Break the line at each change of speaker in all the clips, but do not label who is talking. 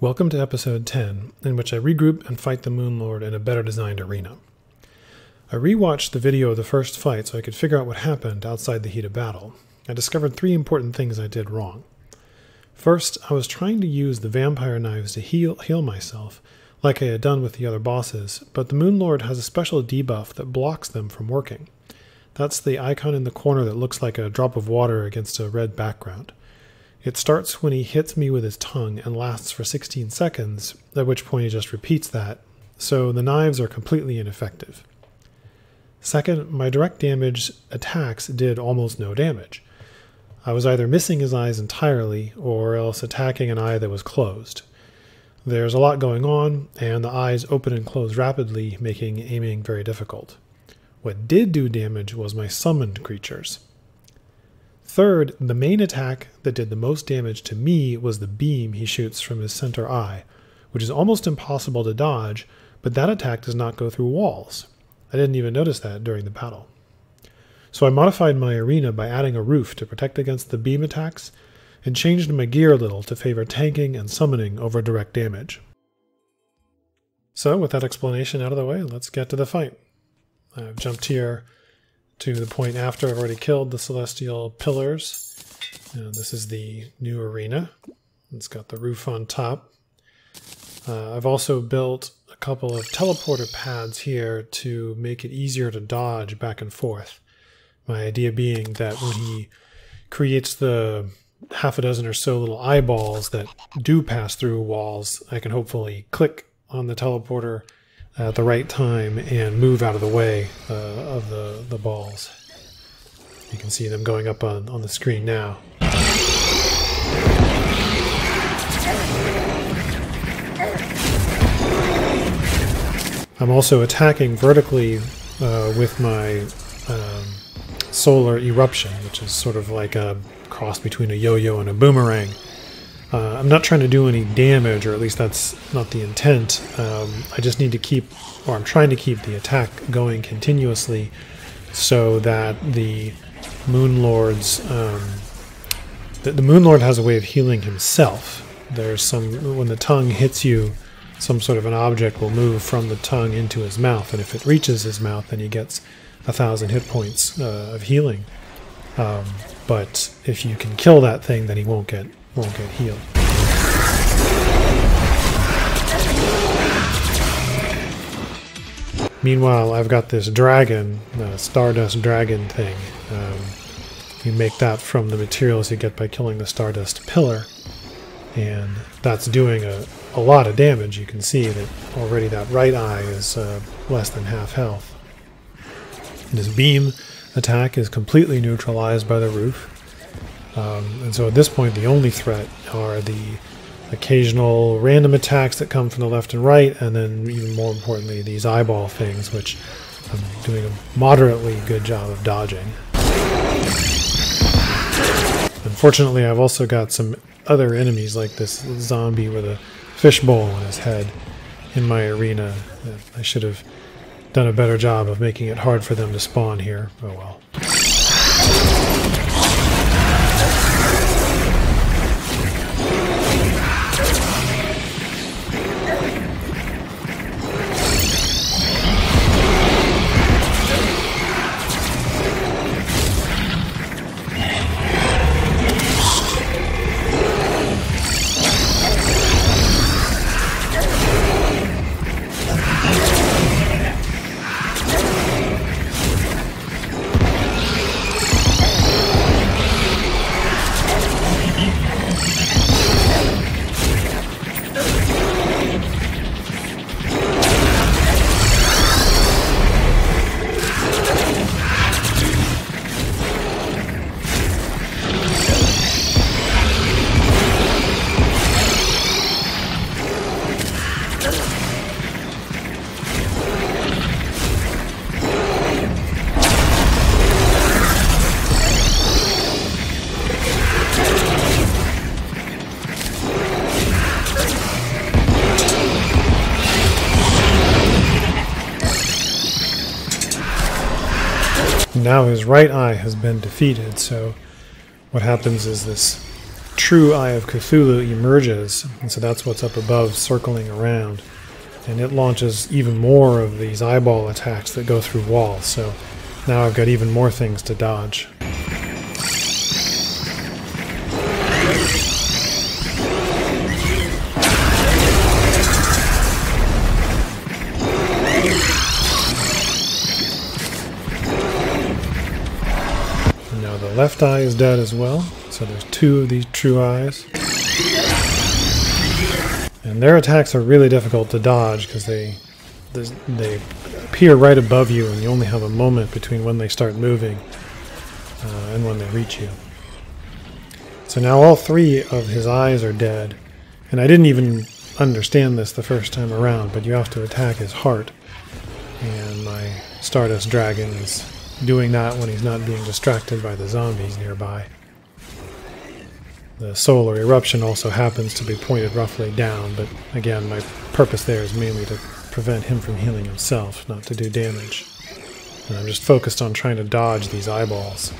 Welcome to episode 10, in which I regroup and fight the Moon Lord in a better designed arena. I rewatched the video of the first fight so I could figure out what happened outside the heat of battle. I discovered three important things I did wrong. First, I was trying to use the vampire knives to heal, heal myself, like I had done with the other bosses, but the Moon Lord has a special debuff that blocks them from working. That's the icon in the corner that looks like a drop of water against a red background. It starts when he hits me with his tongue and lasts for 16 seconds, at which point he just repeats that, so the knives are completely ineffective. Second, my direct damage attacks did almost no damage. I was either missing his eyes entirely or else attacking an eye that was closed. There's a lot going on, and the eyes open and close rapidly, making aiming very difficult. What did do damage was my summoned creatures. Third, the main attack that did the most damage to me was the beam he shoots from his center eye, which is almost impossible to dodge, but that attack does not go through walls. I didn't even notice that during the battle. So I modified my arena by adding a roof to protect against the beam attacks, and changed my gear a little to favor tanking and summoning over direct damage. So, with that explanation out of the way, let's get to the fight. I've jumped here to the point after I've already killed the celestial pillars. And this is the new arena. It's got the roof on top. Uh, I've also built a couple of teleporter pads here to make it easier to dodge back and forth. My idea being that when he creates the half a dozen or so little eyeballs that do pass through walls, I can hopefully click on the teleporter at the right time and move out of the way uh, of the, the balls. You can see them going up on, on the screen now. I'm also attacking vertically uh, with my um, solar eruption, which is sort of like a cross between a yo-yo and a boomerang. Uh, I'm not trying to do any damage, or at least that's not the intent. Um, I just need to keep, or I'm trying to keep the attack going continuously so that the Moon Lord's, um, the, the Moon Lord has a way of healing himself. There's some, when the tongue hits you, some sort of an object will move from the tongue into his mouth, and if it reaches his mouth, then he gets a thousand hit points uh, of healing. Um, but if you can kill that thing, then he won't get won't get healed. Meanwhile, I've got this dragon, the Stardust Dragon thing. Um, you make that from the materials you get by killing the Stardust Pillar. And that's doing a, a lot of damage. You can see that already that right eye is uh, less than half health. This beam attack is completely neutralized by the roof. Um, and so at this point, the only threat are the occasional random attacks that come from the left and right, and then even more importantly, these eyeball things, which I'm doing a moderately good job of dodging. Unfortunately, I've also got some other enemies like this zombie with a fishbowl on his head in my arena. I should have done a better job of making it hard for them to spawn here. Oh well. Now his right eye has been defeated, so what happens is this true Eye of Cthulhu emerges, and so that's what's up above circling around. And it launches even more of these eyeball attacks that go through walls, so now I've got even more things to dodge. Left eye is dead as well, so there's two of these true eyes. And their attacks are really difficult to dodge because they they appear right above you and you only have a moment between when they start moving uh, and when they reach you. So now all three of his eyes are dead. And I didn't even understand this the first time around, but you have to attack his heart. And my Stardust Dragon is doing that when he's not being distracted by the zombies nearby. The solar eruption also happens to be pointed roughly down, but again, my purpose there is mainly to prevent him from healing himself, not to do damage. And I'm just focused on trying to dodge these eyeballs.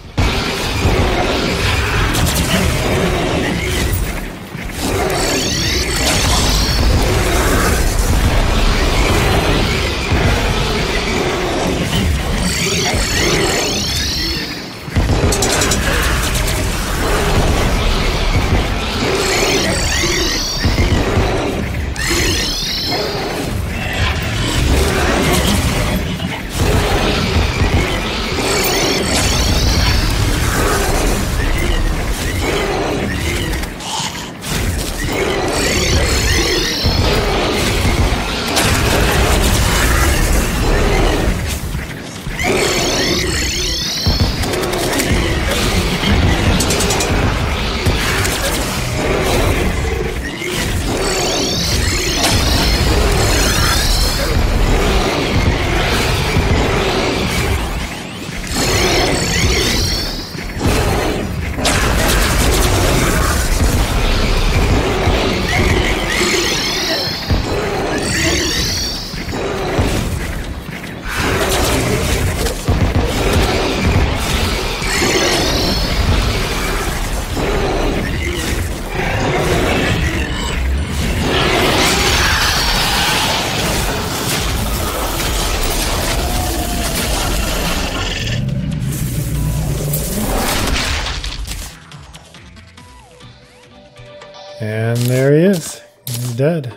He's dead.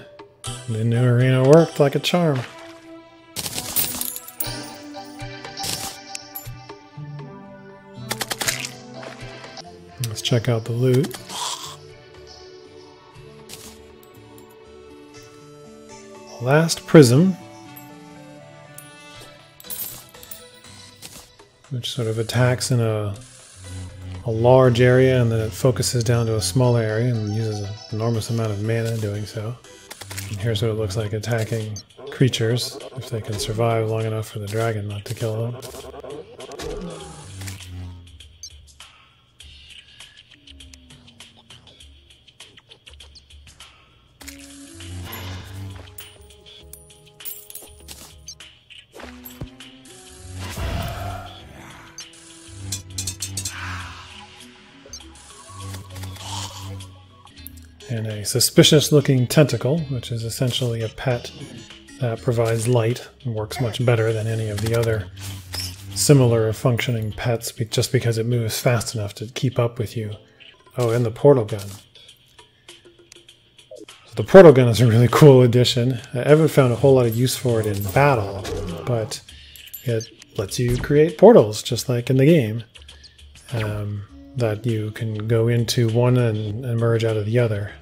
The new arena worked like a charm. Let's check out the loot. Last prism, which sort of attacks in a a large area and then it focuses down to a smaller area and uses an enormous amount of mana doing so. And here's what it looks like attacking creatures, if they can survive long enough for the dragon not to kill them. And a suspicious looking tentacle, which is essentially a pet that provides light and works much better than any of the other similar functioning pets just because it moves fast enough to keep up with you. Oh, and the portal gun. So the portal gun is a really cool addition. I haven't found a whole lot of use for it in battle, but it lets you create portals just like in the game. Um, that you can go into one and emerge out of the other.